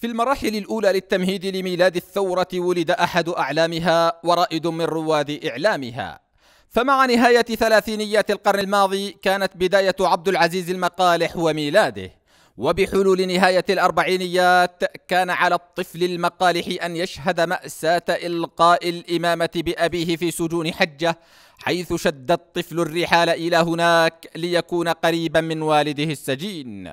في المراحل الأولى للتمهيد لميلاد الثورة ولد أحد أعلامها ورائد من رواد إعلامها. فمع نهاية ثلاثينيات القرن الماضي كانت بداية عبد العزيز المقالح وميلاده. وبحلول نهاية الأربعينيات كان على الطفل المقالح أن يشهد مأساة إلقاء الإمامة بأبيه في سجون حجة حيث شد الطفل الرحال إلى هناك ليكون قريبا من والده السجين.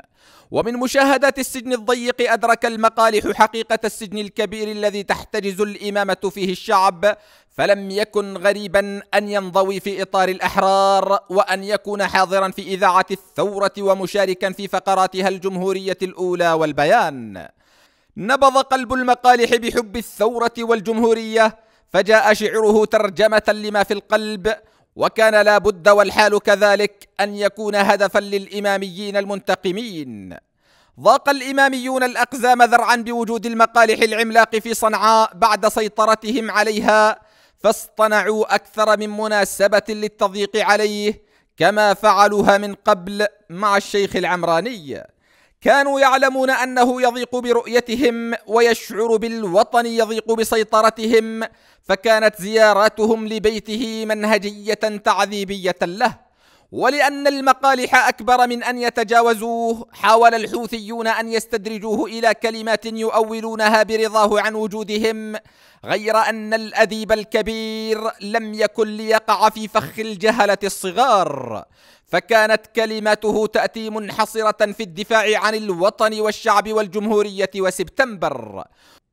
ومن مشاهدات السجن الضيق أدرك المقالح حقيقة السجن الكبير الذي تحتجز الإمامة فيه الشعب فلم يكن غريبا أن ينضوي في إطار الأحرار وأن يكون حاضرا في إذاعة الثورة ومشاركا في فقراتها الجمهورية الأولى والبيان. نبض قلب المقالح بحب الثورة والجمهورية فجاء شعره ترجمة لما في القلب وكان لا بد والحال كذلك أن يكون هدفا للإماميين المنتقمين. ضاق الإماميون الأقزام ذرعا بوجود المقالح العملاق في صنعاء بعد سيطرتهم عليها فاصطنعوا أكثر من مناسبة للتضييق عليه كما فعلوها من قبل مع الشيخ العمراني. كانوا يعلمون أنه يضيق برؤيتهم ويشعر بالوطن يضيق بسيطرتهم فكانت زياراتهم لبيته منهجية تعذيبية له. ولأن المقالح أكبر من أن يتجاوزوه حاول الحوثيون أن يستدرجوه إلى كلمات يؤولونها برضاه عن وجودهم غير أن الاديب الكبير لم يكن ليقع في فخ الجهلة الصغار. فكانت كلمته تأتي منحصرة في الدفاع عن الوطن والشعب والجمهورية وسبتمبر.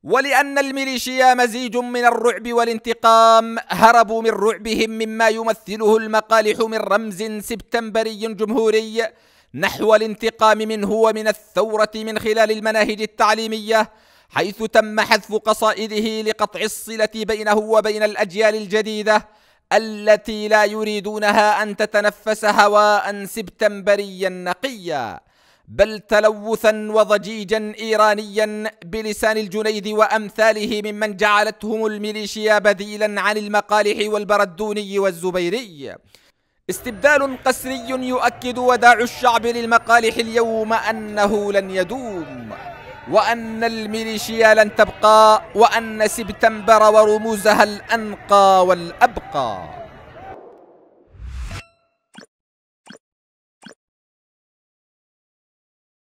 ولأن الميليشيا مزيج من الرعب والانتقام. هربوا من رعبهم مما يمثله المقالح من رمز سبتمبري جمهوري. نحو الانتقام منه ومن الثورة من خلال المناهج التعليمية حيث تم حذف قصائده لقطع الصلة بينه وبين الأجيال الجديدة التي لا يريدونها أن تتنفس هواء سبتمبريا نقيا. بل تلوثا وضجيجا ايرانيا بلسان الجنيد وأمثاله ممن جعلتهم الميليشيا بديلا عن المقالح والبردوني والزبيري. استبدال قسري يؤكد وداع الشعب للمقالح اليوم أنه لن يدوم وأن الميليشيا لن تبقى وأن سبتمبر ورموزها الأنقى والأبقى.